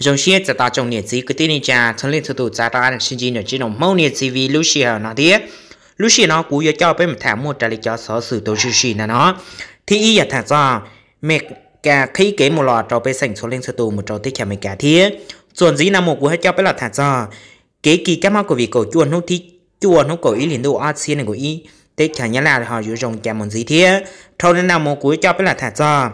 dòng xe ta ta trong nhiệt gì cái tin đi cha thân liên thủ cha ta xin gì nữa chỉ đồng mâu nhiệt gì vì lúc xưa nó thế lúc xưa nó cú giờ cho bên một thảm một trả lời cho sở sự tổ chức gì nè nó thì ý là thằng ra mẹ cả khi kế một lọ cho bên sảnh số lên sở tù một trò tiết chả mẹ cả thế chuẩn gì năm một cú hết cho bên là thằng ra kế kỳ các mắc của vị cổ chuồn hút thì chuồn hút cổ ý liền đồ ăn asean này của ý tết chả nhớ là họ dùng dòng chả món gì thế thôi nên nào một cú cho bên là thằng ra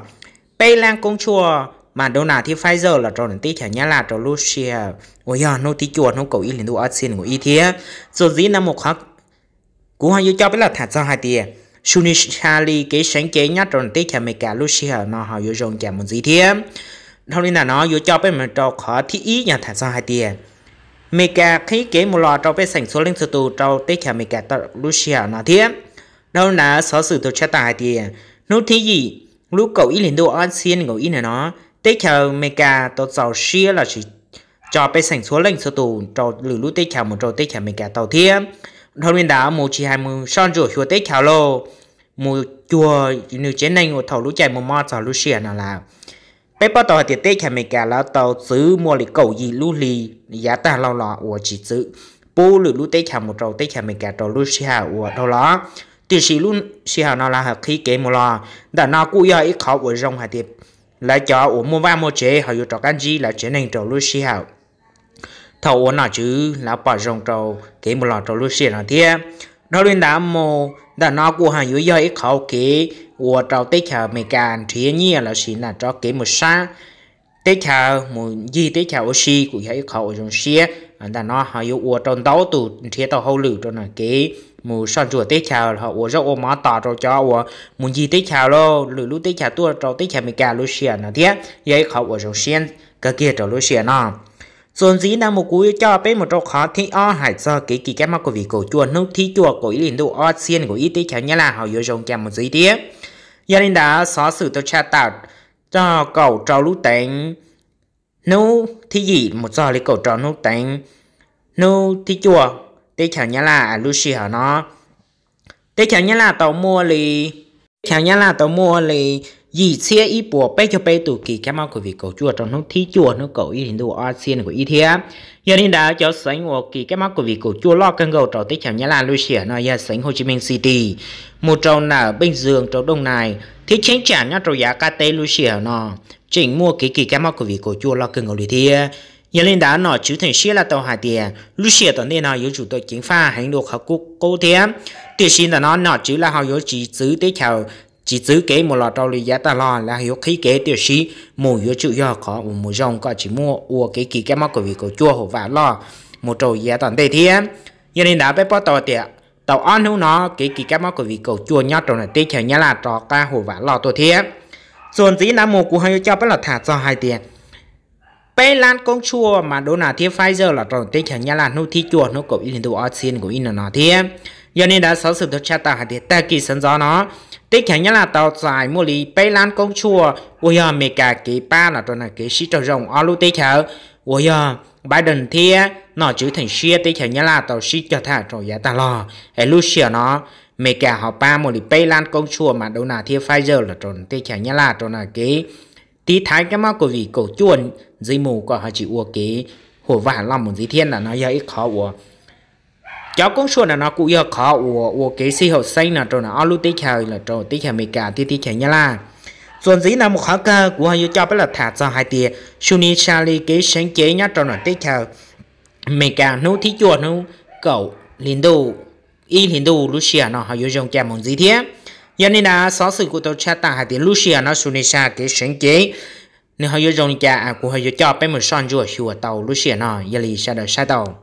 bay lang công chùa mà đâu nào thì Pfizer là trong tí chả nhá là trong Lucia. Ôi giờ nó tí chuột nó cầu ý liền đồ xin của ý thế. Rồi gì năm một khắc cũng hay cho biết là thật ra hai tiền Sunishali cái sáng chế nhất trong tí chả mấy cả Lucia nó họ vô dùng chả một gì thế. Thôi nên là nó vô cho biết mà cho khó thi ý nhà thật ra hai tiền mấy cả khi kế một lò trong biết sản số lên số tù trong tí chả mấy cả Lucia nó thế. Đâu là sở sự tổ chắc tài tiền nó thế gì? Lúc cậu ý liền đồ xin cậu ý này nó tế chờ mẹ cả tàu giàu xia là chỉ cho bé sành số lệnh số tù, cho lử lũ tế chào một trò tế chào mẹ cả tàu thiên thôi nên đã một chỉ hai mươi, son rùa chùa tế chào lô. Một chùa như chế này một thầu lũ chạy một mò cho lũ xia nào là. Bé bắt đầu tiệt tế chào mẹ cả là tàu giữ mua lì cầu gì lũ lì, giá ta lâu lọ của chỉ giữ bố lử lũ tế chào một trò tế chào mẹ cả cho lũ xia của đâu đó thì sĩ luôn xia nào là hợp khí kế một lò đã nó cũng giờ ít khó của rong hà tiệp là cho ở mua vàng mua chế, họ dùng trò can gì là chế nên trò lúc xí hảo. Thầu ở nào chứ là bỏ rong trò kế một lọ trò lúc xí nào thế đó lên đã mua đã nó của họ dưới dây khẩu kế, của trò tết chào mày can thế nhỉ là xí là cho kế một xa tết chào một gì tết chào oxy của ít khẩu ở xe đã nó họ yêu của trong đấu tụ thế tàu hậu lử cho nó cái mù sao rửa tết chào, họ uống rau ôm má tỏ rồi cho uống muốn gì tết chào lo lử lú tết chào tua trâu tết chào mình cả lú xiên nó thế vậy họ uống rau xiên cái kia trâu lú xiên nó dồn dĩ đang một cú cho bé một trâu khó thì o hải sơ cái kỳ cái mắt của vị cổ chua nước thí chua của ý liền độ o xiên của ý tết chào nhá là họ uống rau chè một dĩ thế gia đình đã xóa xử tôi cha tạo cho cầu trâu lú tính nấu thì gì một giờ lấy cầu trâu nấu tính nấu thì chua tế chẳng nhá là Lucy hả nó. Tế chẳng nhá là tàu mua lì chẳng nhá là tàu mua lì gì xe ý bộ bé cho bé tụ kỳ. Cái máu của vị cầu chùa trong nó thi chùa nó cầu ý hình đồ ASEAN của ý thế giờ nên đã cho sánh của kỳ. Cái máu của vị cầu chùa lo cân cầu trò. Tế chẳng nhá là Lucy nó, giờ sánh Hồ Chí Minh City, một trâu là Bình Dương trâu Đông Nai thì chính chả nhá trâu giá ca tê. Lucy nó, chỉnh mua kỳ kỳ. Cái máu của vị cầu chùa lo cân cầu lý thế nhà lên đã nói chữ thành xia là tàu hải tiền lúc xia tàu nên nào yếu chủ tàu chính pha hành động khắc cục cố thế tuy nhiên là nó nói chữ là họ yếu chỉ giữ tế theo chỉ giữ kế một lọ tàu lý giá ta lo là yếu khí kế tiêu sĩ mù yếu chữ do có một dòng có chỉ mua ua cái kỳ cái mắc của vị của chua hồ và lo một trâu giá tàu tây thế nhà lên đã bé bắt tàu tiền tàu ăn hữu nó cái kỳ cái mắc của vị cầu chua nhát trâu này tế theo nhá là trò ca hồ và lo tôi thế ส่วนสีน้ำมูกูให้เจ้าเป็นหลักฐานจะให้เตียน bé lan công chua mà đô nà thì Pfizer là trọng tích hẳn nhà là nô thi chua nó có in đồ xin của in nó thì giờ nên đã sáu sự thật cha tạo hạt ta kỳ sân gió nó. Tích hẳn nhà là tàu dài mua lý bé lan công chua ôi hờ mê cả cái ba là trọng nà cái sĩ trọng rộng ọ lưu tích chở ôi hờ Biden thì nó chữ thành xia tích hẳn nhà là tàu sĩ cho thả trọng giá tà lò. Hãy lưu xìa nó, mẹ cả họ ba mua lý bé lan công chua mà đô nà thì Pfizer là trọng tích hẳn nhà là trọng nà cái tí thái cái mà của vị cổ chuồn, dây mù có họ chỉ ua kế. Hồ vả lòng một dây thiên là nó dây khó ua. Cháu cũng xuân là nó cũng yêu khó ua. Ua kế si hậu xanh là trò nó lu tí chào là trò tí chào mì cả tí tí chào nhá la. xuân dĩ là một khó cơ, của họ cho biết là thả cho hai tiền suni sali kế sáng chế nhá trò nó tí chào mì cả nấu thí chuồn nấu cậu liền đồ y liền đồ lu xìa nó họ dùng chè một dây thiên giờ này là sáu sự của tôi chat ta hạt tiếng Lucia, nó xuống xa cái sáng chế. Nếu họ yêu dùng cha à, của họ yêu cho bé một son rùa xùa tàu Lucia nó, giờ lì xa đời xa tàu.